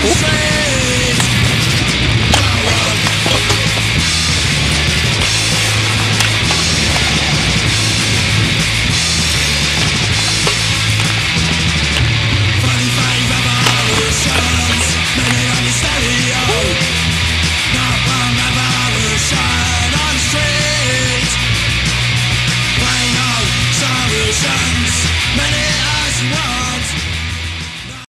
Oh.